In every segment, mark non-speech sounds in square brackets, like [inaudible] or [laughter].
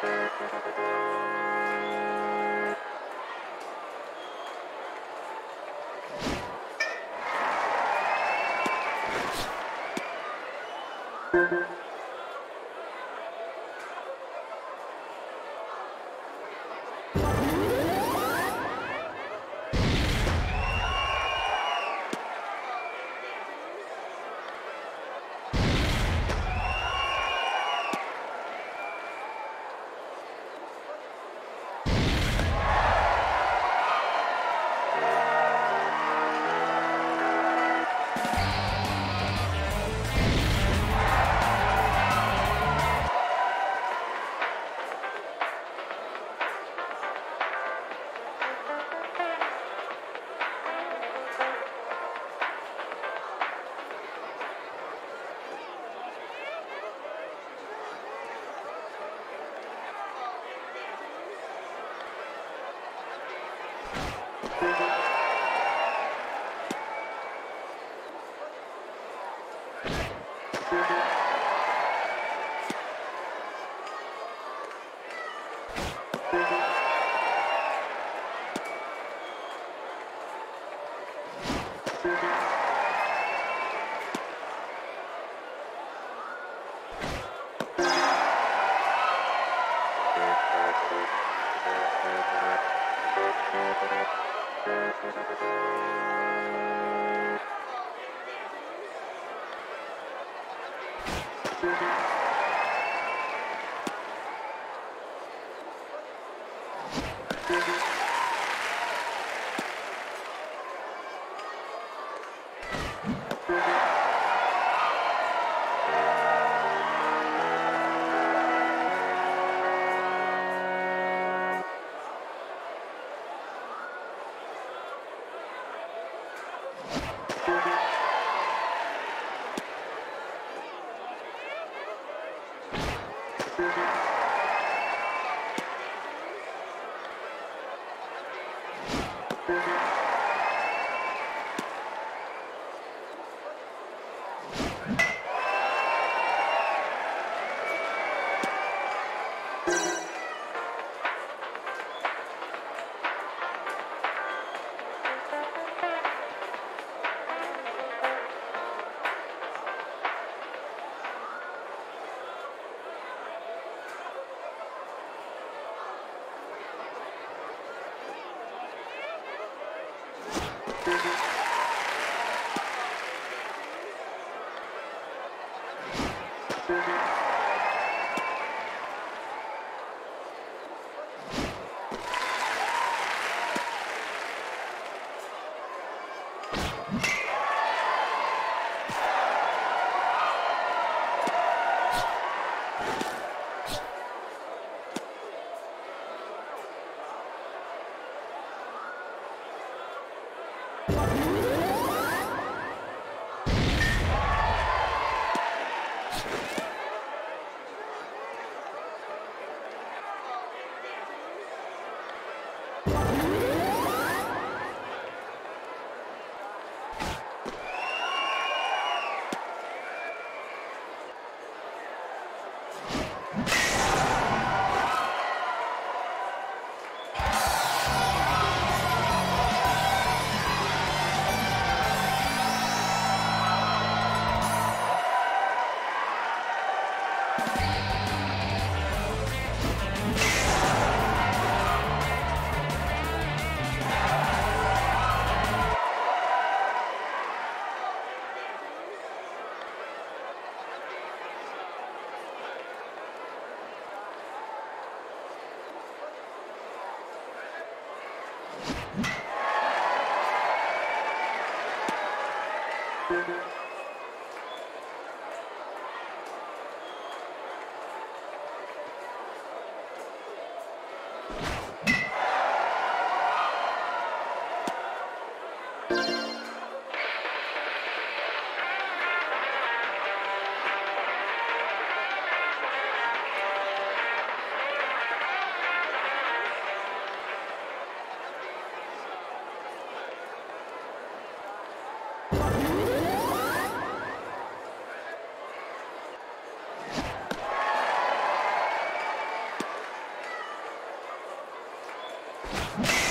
Thank you. you [laughs]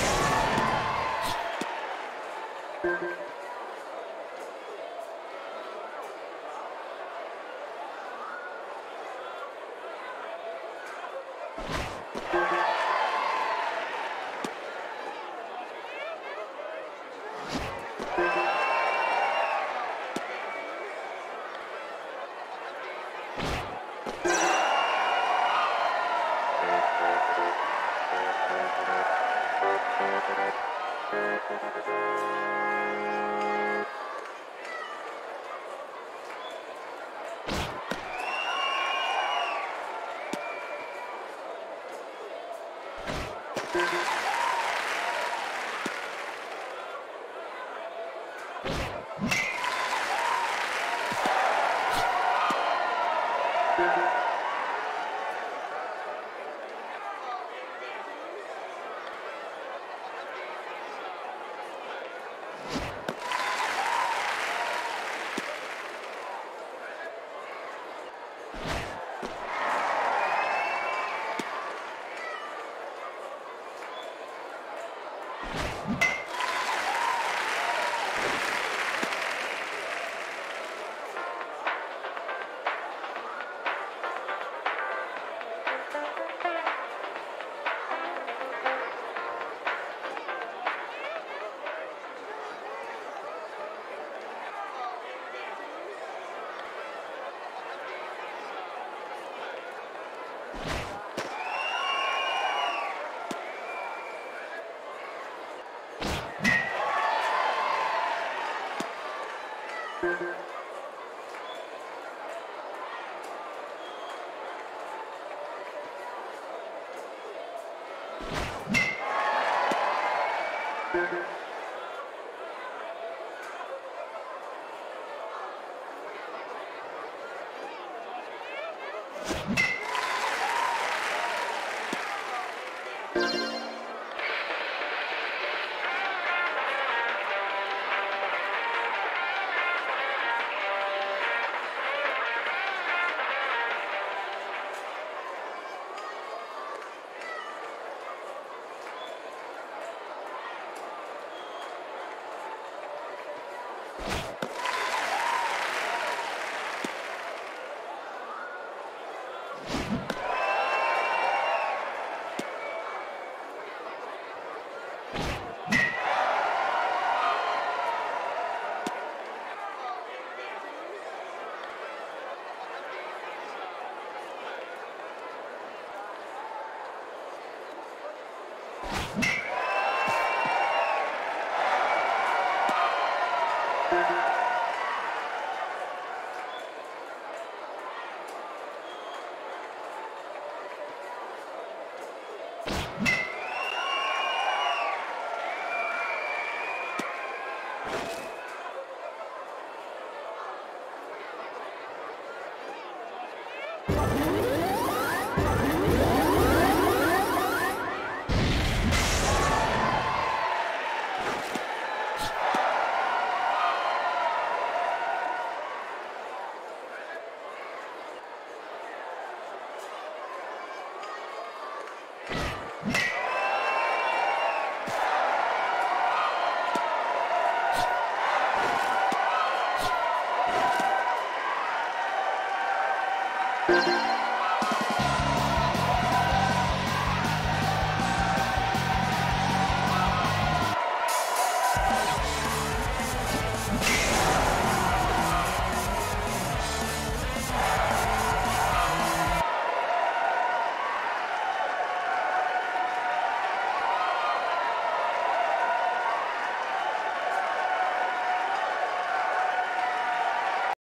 you